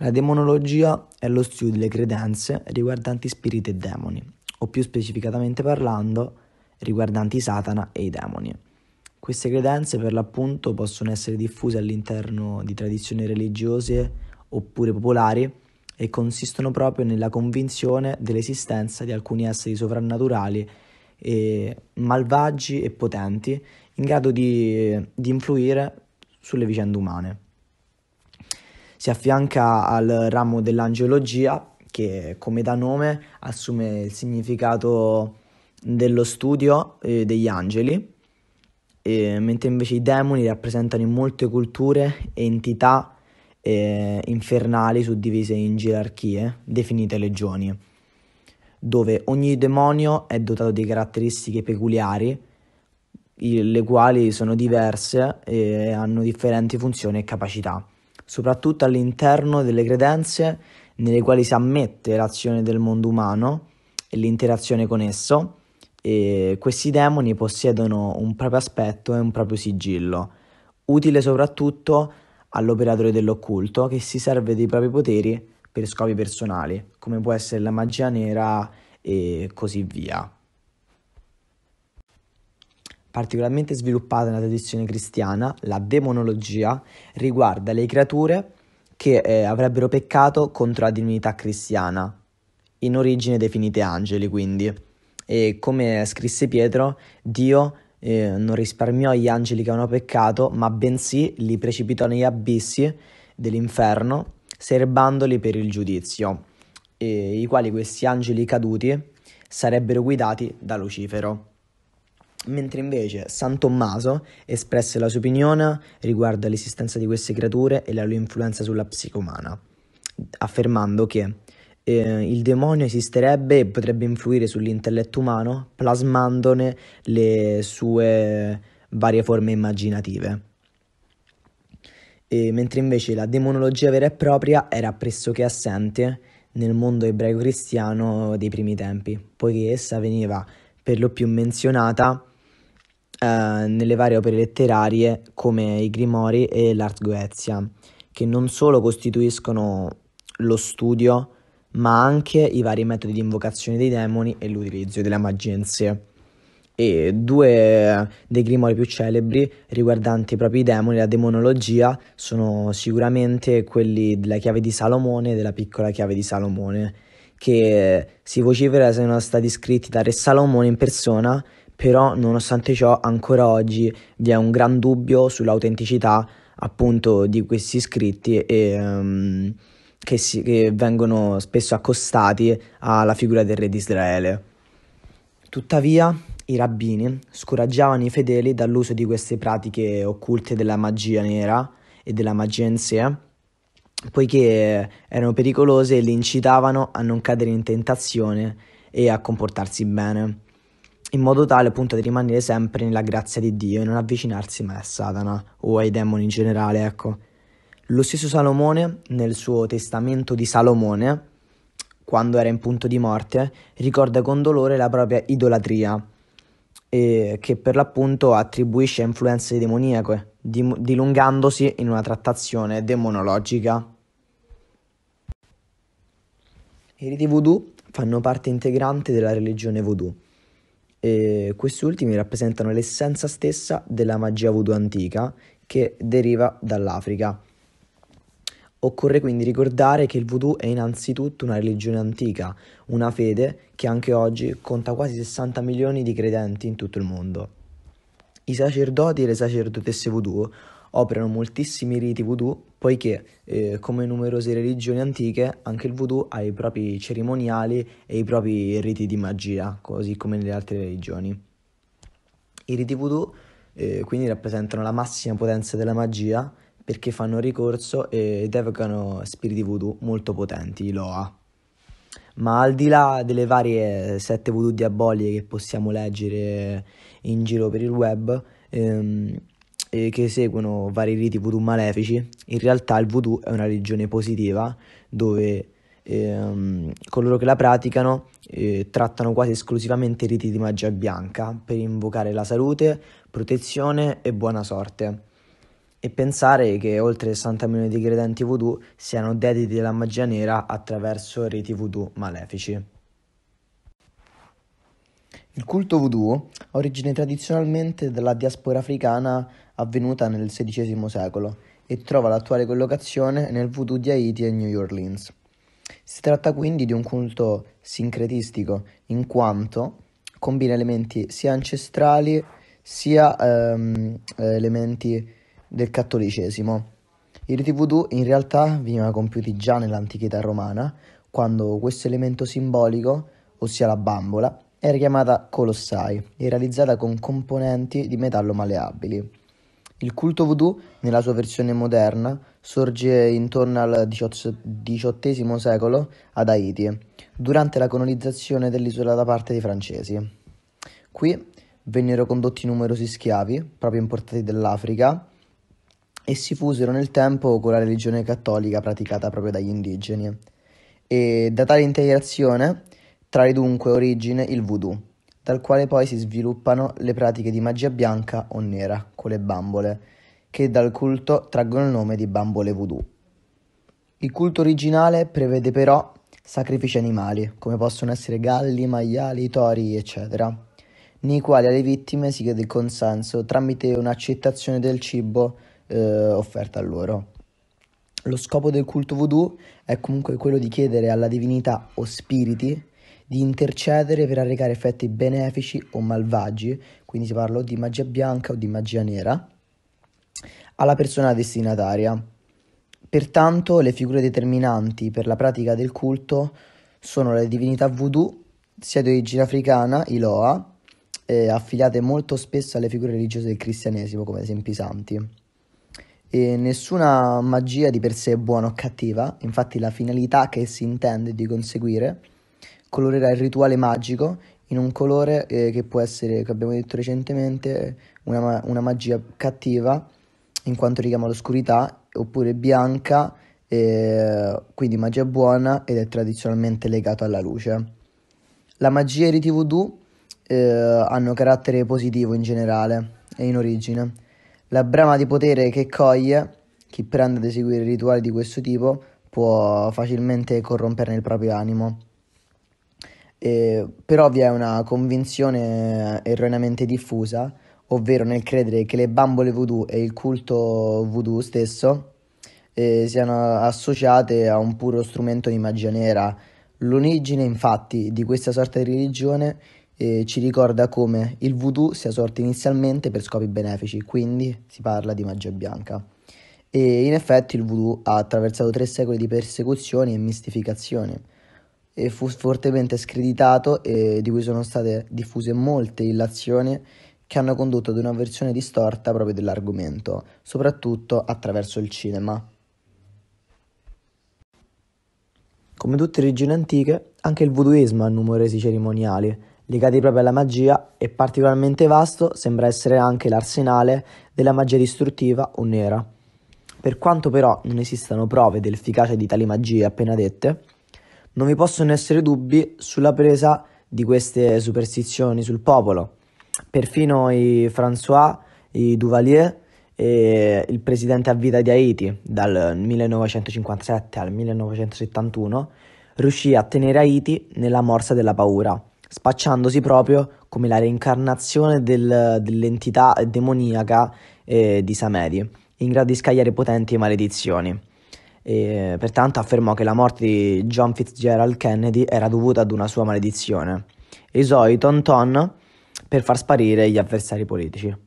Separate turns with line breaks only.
La demonologia è lo studio delle credenze riguardanti spiriti e demoni, o più specificatamente parlando, riguardanti Satana e i demoni. Queste credenze per l'appunto possono essere diffuse all'interno di tradizioni religiose oppure popolari e consistono proprio nella convinzione dell'esistenza di alcuni esseri sovrannaturali e malvagi e potenti in grado di, di influire sulle vicende umane si affianca al ramo dell'angiologia che come da nome assume il significato dello studio eh, degli angeli, eh, mentre invece i demoni rappresentano in molte culture entità eh, infernali suddivise in gerarchie, definite legioni, dove ogni demonio è dotato di caratteristiche peculiari, le quali sono diverse e hanno differenti funzioni e capacità soprattutto all'interno delle credenze nelle quali si ammette l'azione del mondo umano e l'interazione con esso. E questi demoni possiedono un proprio aspetto e un proprio sigillo, utile soprattutto all'operatore dell'occulto che si serve dei propri poteri per scopi personali, come può essere la magia nera e così via particolarmente sviluppata nella tradizione cristiana, la demonologia riguarda le creature che eh, avrebbero peccato contro la divinità cristiana, in origine definite angeli quindi. E come scrisse Pietro, Dio eh, non risparmiò gli angeli che avevano peccato, ma bensì li precipitò negli abissi dell'inferno, serbandoli per il giudizio, e i quali questi angeli caduti sarebbero guidati da Lucifero mentre invece San Tommaso espresse la sua opinione riguardo all'esistenza di queste creature e la loro influenza sulla psiche umana, affermando che eh, il demonio esisterebbe e potrebbe influire sull'intelletto umano plasmandone le sue varie forme immaginative. E, mentre invece la demonologia vera e propria era pressoché assente nel mondo ebraico-cristiano dei primi tempi, poiché essa veniva per lo più menzionata eh, nelle varie opere letterarie come i Grimori e l'Art Goetia, che non solo costituiscono lo studio, ma anche i vari metodi di invocazione dei demoni e l'utilizzo in sé. E due dei grimori più celebri riguardanti proprio i demoni e la demonologia sono sicuramente quelli della chiave di Salomone e della piccola chiave di Salomone, che si vocifera siano stati scritti da Re Salomone in persona però nonostante ciò ancora oggi vi è un gran dubbio sull'autenticità appunto di questi scritti e, um, che, si, che vengono spesso accostati alla figura del re di Israele. Tuttavia i rabbini scoraggiavano i fedeli dall'uso di queste pratiche occulte della magia nera e della magia in sé, poiché erano pericolose e li incitavano a non cadere in tentazione e a comportarsi bene in modo tale appunto di rimanere sempre nella grazia di Dio e non avvicinarsi mai a Satana o ai demoni in generale, ecco. Lo stesso Salomone, nel suo testamento di Salomone, quando era in punto di morte, ricorda con dolore la propria idolatria, e che per l'appunto attribuisce influenze demoniache, dilungandosi in una trattazione demonologica. I riti voodoo fanno parte integrante della religione voodoo e questi ultimi rappresentano l'essenza stessa della magia voodoo antica che deriva dall'Africa. Occorre quindi ricordare che il voodoo è innanzitutto una religione antica, una fede che anche oggi conta quasi 60 milioni di credenti in tutto il mondo. I sacerdoti e le sacerdotesse voodoo operano moltissimi riti voodoo poiché, eh, come numerose religioni antiche, anche il voodoo ha i propri cerimoniali e i propri riti di magia, così come nelle altre religioni. I riti voodoo eh, quindi rappresentano la massima potenza della magia perché fanno ricorso ed evocano spiriti voodoo molto potenti, Loa. Ma al di là delle varie sette voodoo diaboliche che possiamo leggere in giro per il web, ehm, eh, che seguono vari riti voodoo malefici, in realtà il voodoo è una religione positiva dove ehm, coloro che la praticano eh, trattano quasi esclusivamente riti di magia bianca per invocare la salute, protezione e buona sorte. e pensare che oltre 60 milioni di credenti voodoo siano dediti alla magia nera attraverso riti voodoo malefici. Il culto voodoo ha origine tradizionalmente dalla diaspora africana avvenuta nel XVI secolo e trova l'attuale collocazione nel voodoo di Haiti e New Orleans. Si tratta quindi di un culto sincretistico in quanto combina elementi sia ancestrali sia ehm, elementi del cattolicesimo. I riti voodoo in realtà venivano compiuti già nell'antichità romana, quando questo elemento simbolico, ossia la bambola, era chiamata colossai e realizzata con componenti di metallo maleabili. Il culto voodoo, nella sua versione moderna, sorge intorno al XVIII secolo ad Haiti, durante la colonizzazione dell'isola da parte dei francesi. Qui vennero condotti numerosi schiavi, proprio importati dall'Africa, e si fusero nel tempo con la religione cattolica praticata proprio dagli indigeni. E da tale integrazione trae dunque origine il voodoo, dal quale poi si sviluppano le pratiche di magia bianca o nera con le bambole, che dal culto traggono il nome di bambole voodoo. Il culto originale prevede però sacrifici animali, come possono essere galli, maiali, tori, eccetera, nei quali alle vittime si chiede il consenso tramite un'accettazione del cibo eh, offerta a loro. Lo scopo del culto voodoo è comunque quello di chiedere alla divinità o spiriti di intercedere per arrecare effetti benefici o malvagi, quindi si parla o di magia bianca o di magia nera, alla persona destinataria. Pertanto le figure determinanti per la pratica del culto sono le divinità voodoo, sia di origine africana, i Loa, eh, affiliate molto spesso alle figure religiose del cristianesimo, come ad esempio i santi. E nessuna magia di per sé è buona o cattiva, infatti la finalità che si intende di conseguire colorerà il rituale magico in un colore eh, che può essere, come abbiamo detto recentemente, una, una, magia cattiva in quanto richiama l'oscurità, oppure bianca, eh, quindi magia buona ed è tradizionalmente legato alla luce. La magia e i riti voodoo eh, hanno carattere positivo in generale e in origine. La brama di potere che coglie chi prende ad eseguire rituali di questo tipo può facilmente corromperne il proprio animo. Eh, però vi è una convinzione erroneamente diffusa, ovvero nel credere che le bambole voodoo e il culto voodoo stesso eh, siano associate a un puro strumento di magia nera. L'origine, infatti, di questa sorta di religione eh, ci ricorda come il voodoo sia sorto inizialmente per scopi benefici, quindi si parla di magia bianca. E in effetti il voodoo ha attraversato tre secoli di persecuzioni e mistificazioni e fu fortemente screditato e di cui sono state diffuse molte illazioni che hanno condotto ad una versione distorta proprio dell'argomento, soprattutto attraverso il cinema. Come tutte le religioni antiche, anche il voodooismo ha numerosi cerimoniali, legati proprio alla magia e particolarmente vasto sembra essere anche l'arsenale della magia distruttiva o nera. Per quanto però non esistano prove dell'efficacia di tali magie appena dette, non vi possono essere dubbi sulla presa di queste superstizioni sul popolo. Perfino i François, i Duvalier il presidente a vita di Haiti dal 1957 al 1971 riuscì a tenere Haiti nella morsa della paura spacciandosi proprio come la reincarnazione del, dell'entità demoniaca eh, di Samedi, in grado di scagliare potenti maledizioni. E, pertanto affermò che la morte di John Fitzgerald Kennedy era dovuta ad una sua maledizione usò i ton ton per far sparire gli avversari politici.